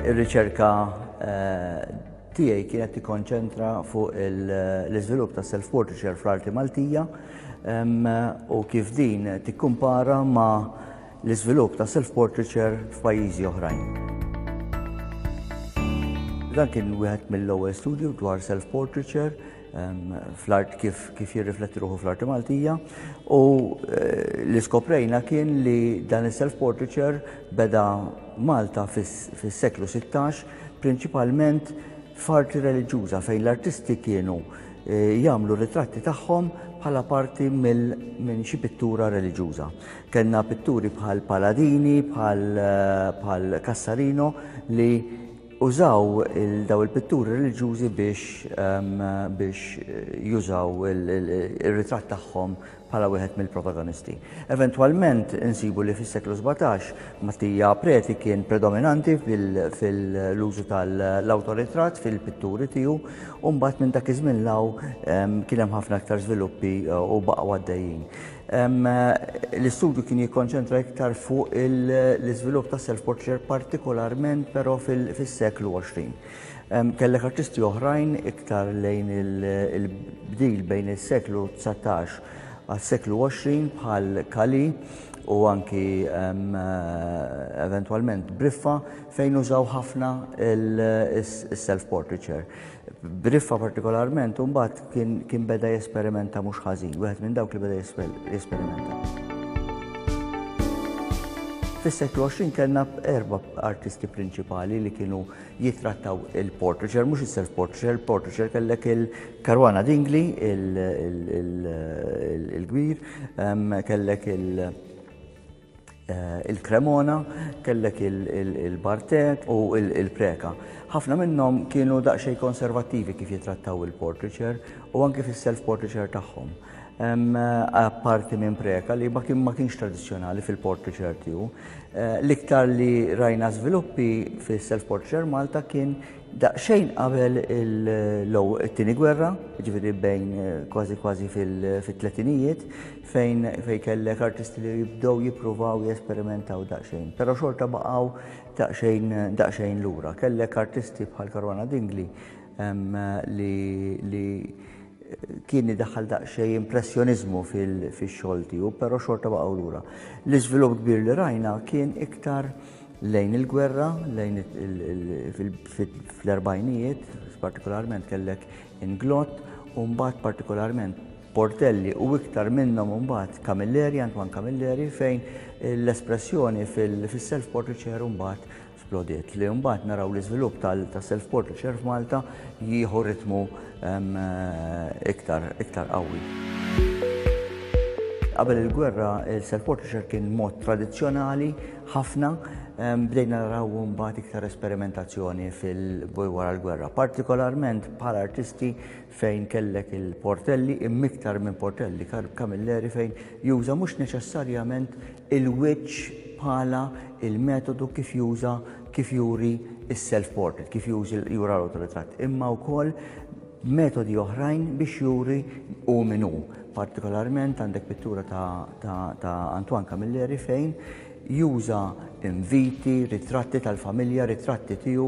Ir-riċerka eh, tiegħi kienet tikkonċentra fuq l-iżvilupp ta' self-portraiture fl-arti Maltija u kif din tikkumpara ma' l-iżvilupp ta' self-portraiture f'pajjiżi oħrajn. Dan kien wieħed mill-ewwel studju dwar self-portraiture fl-art kif, kif jirrifletti ruħu fl-arti Maltija u eh, li skoprejna kien li dan il-self-portraiture beda Malta fis-seklu 16 prinċipalment f'arti reliġjuża fejn l-artisti kienu eh, jagħmlu ritratti tagħhom bħala parti minn xi pittura reliġjuża. Kenna pitturi bħal Paladini, bħal, eh, bħal Cassarino li Użaw dawn il-pitturi reliġjużi biex biex jużaw ir-ritratt tagħhom bħala wieħed mill-protagonisti. Eventwalment insibu li fis-seklu 17 Mattija Preti kien predominanti fil-użu tal-awtoritratt fil-pitturi tiegħu u mbagħad minn dak iż-żmien law kien hemm ħafna aktar żviluppi u baqgħu għaddejjin. L-istudju kien jikkonċentra iktar fuq l-iżvilupp ta' self-portraiture partikolarment però fis-seklu 20. Kellek artisti oħrajn iktar lejn il-bdil bejn is-seklu 19 għas-seklu 20 bħal Kali u anki eventwalment Briffa fejn użaw ħafna is-self-portraiture. Briffa partikolarment, mbagħad kien, kien beda jesperimenta mhux ħażin, wieħed minn dawk li beda jesperimenta. Fis-seklu 20 kellna erba artisti prinċipali li kienu jitrattaw il-portraiture, mhux is-self portraiture, il-portraiture kellek il-Karwana Dingli, il-Gwir, kellek il-, il, il, il, il, il, il, il, il, il il-Cremona, kellek il-Bartet u il-Preca. Ħafna minnhom kienu daqsxejn konservattivi kif jitrattaw il-portraiture u anke fis-self-portraiture tagħhom. Apparti minn Preca li ma kien ma kienx tradizzjonali fil-portraiture tiegħu. Eh, l-iktar li rajna żviluppi fis-self-portraiture Malta kien daqsxejn qabel it-tieni gwerra, ġifieri bejn eh, kważi kważi fit-tletinijiet, fejn fejn kellek artisti li jibdew jippruvaw jesperimentaw daqsxejn, però xorta baqgħu daqsxejn daqsxejn lura. Kellek artisti bħal Caruana Dingli ehm, li, li kien idaħħal daqsxejn impressjoniżmu fix-xogħol tiegħu, però xorta baqgħu lura. L-iżvilupp kbir li rajna kien iktar lejn il-gwerra, lejn fl-erbajnijiet, partikolarment kellek inglott, u mbagħad partikolarment Portelli u iktar minnhom imbagħad Camilleri, Antoine Camilleri, fejn l-espressjoni fis-self-portraiture imbagħad splodiet, li imbagħad naraw l-iżvilupp tas-self-portraiture f'Malta jieħu ritmu iktar iktar qawwi. Qabel il-gwerra il-self-portraiture kien mod tradizzjonali ħafna bdejna naraw imbagħad iktar esperimentazzjoni fil-wara l-gwerra, partikolarment bħala artisti fejn kellek il-portelli immiktar minn portelli kamilleri fejn juża mhux neċessarjament il-wiċċ bħala il-metodu kif juża kif juri is-self-portrait, kif jużi jura l-autoritratt, imma wkoll metodi oħrajn biex juri u minu. Partikolarment għandek pittura ta', ta, ta Antoine Camilleri fejn juża inviti, ritratti tal-familja, ritratti tiegħu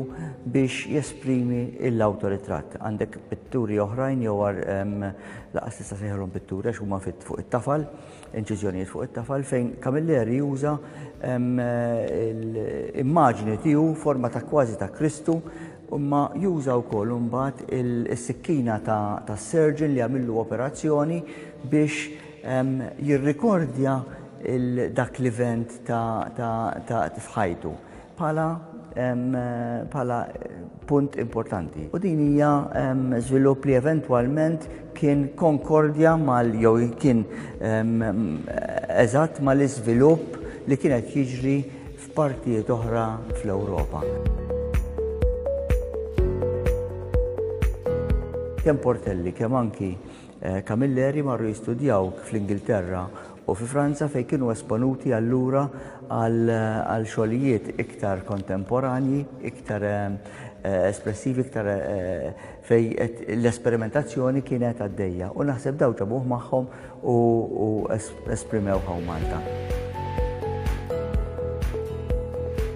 biex jesprimi l-awtoritratt. Għandek pitturi oħrajn jew ehm, laqas tista' sejħilhom pitturi għax huma fit fuq it-tafal, inċiżjonijiet fuq it-tafal fejn Camilleri juża ehm, l-immaġni tiegħu forma ta' kważi ta' Kristu imma juża wkoll imbagħad is-sikkina ta' surgeon li għamillu operazzjoni biex jirrikordja dak l-event f'ħajtu bħala punt importanti. U din hija żvilupp li eventwalment kien konkordja mal jew kien eżatt mal-iżvilupp li kien qed jiġri f'partijiet oħra fl-Ewropa. Kemm Portelli kemm anki Camilleri marru jistudjaw fl-Ingilterra u fi Franza fejn kienu esponuti allura għal xogħlijiet iktar kontemporanji, iktar espressivi, iktar fejn l-esperimentazzjoni kienet għaddejja u naħseb dawn ġabuh magħhom u esprimew hawn Malta.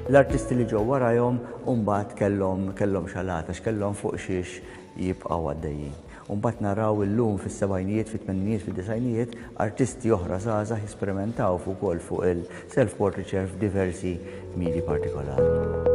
L-artisti li ġew warajhom mbagħad kellhom xalata għax kellhom fuq xiex jibqgħu għaddejjin. U mbagħad naraw illum fis-sebgħinijiet, fit-tmeninijiet, fid-disgħinijiet, artisti oħra żgħażagħ jesperimentaw ukoll fuq il-self-portraiture f'diversi medji partikolari.